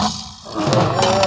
Oh.